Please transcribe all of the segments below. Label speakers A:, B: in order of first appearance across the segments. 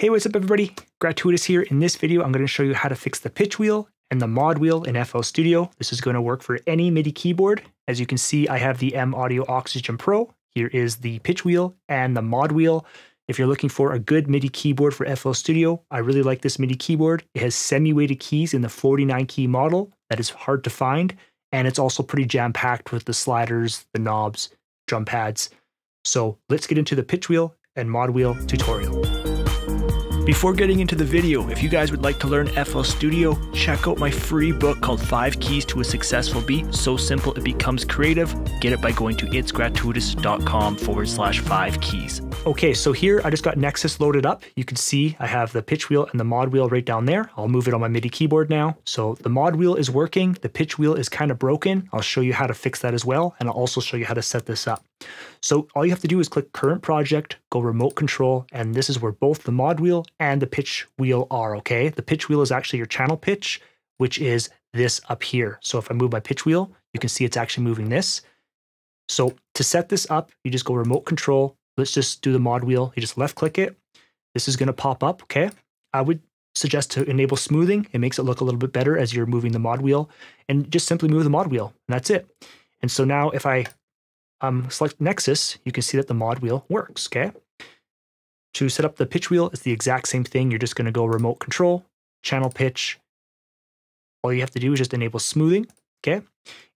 A: Hey, what's up everybody? Gratuitous here. In this video, I'm going to show you how to fix the pitch wheel and the mod wheel in FL Studio. This is going to work for any MIDI keyboard. As you can see, I have the M Audio Oxygen Pro. Here is the pitch wheel and the mod wheel. If you're looking for a good MIDI keyboard for FL Studio, I really like this MIDI keyboard. It has semi-weighted keys in the 49 key model that is hard to find, and it's also pretty jam-packed with the sliders, the knobs, drum pads. So let's get into the pitch wheel and mod wheel tutorial. Before getting into the video, if you guys would like to learn FL Studio, check out my free book called 5 Keys to a Successful Beat. So simple it becomes creative. Get it by going to itsgratuitous.com forward slash 5 keys. Okay, so here I just got Nexus loaded up. You can see I have the pitch wheel and the mod wheel right down there. I'll move it on my MIDI keyboard now. So the mod wheel is working. The pitch wheel is kind of broken. I'll show you how to fix that as well. And I'll also show you how to set this up. So all you have to do is click current project, go remote control, and this is where both the mod wheel and the pitch wheel are, okay? The pitch wheel is actually your channel pitch, which is this up here. So if I move my pitch wheel, you can see it's actually moving this. So to set this up, you just go remote control. Let's just do the mod wheel. You just left click it. This is gonna pop up, okay? I would suggest to enable smoothing. It makes it look a little bit better as you're moving the mod wheel and just simply move the mod wheel and that's it. And so now if I um, select Nexus, you can see that the mod wheel works, okay? To set up the pitch wheel, it's the exact same thing. You're just gonna go remote control, channel pitch. All you have to do is just enable smoothing, okay?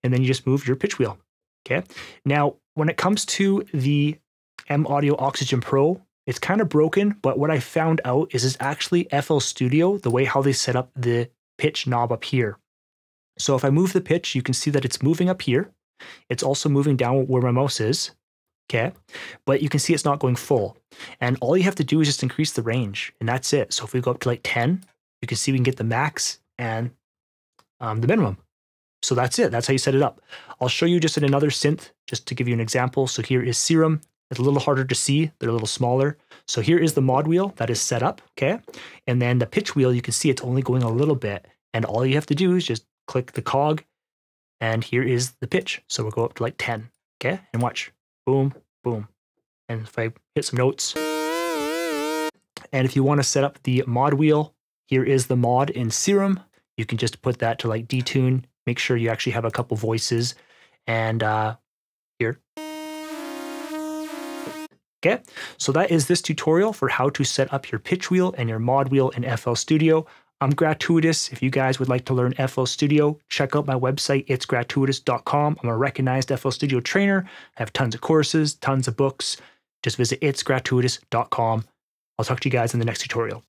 A: And then you just move your pitch wheel, okay? Now, when it comes to the M Audio Oxygen Pro, it's kind of broken, but what I found out is it's actually FL Studio, the way how they set up the pitch knob up here. So if I move the pitch, you can see that it's moving up here, it's also moving down where my mouse is. Okay. But you can see it's not going full. And all you have to do is just increase the range and that's it. So if we go up to like 10, you can see we can get the max and um, the minimum. So that's it. That's how you set it up. I'll show you just in another synth, just to give you an example. So here is Serum. It's a little harder to see. They're a little smaller. So here is the mod wheel that is set up. Okay. And then the pitch wheel, you can see it's only going a little bit. And all you have to do is just click the cog and here is the pitch. So we'll go up to like 10. Okay. And watch. Boom, boom. And if I hit some notes. And if you want to set up the mod wheel, here is the mod in Serum. You can just put that to like detune. Make sure you actually have a couple voices. And uh, here. Okay, so that is this tutorial for how to set up your pitch wheel and your mod wheel in FL Studio. I'm gratuitous. If you guys would like to learn FL Studio, check out my website, itsgratuitous.com. I'm a recognized FL Studio trainer. I have tons of courses, tons of books. Just visit itsgratuitous.com. I'll talk to you guys in the next tutorial.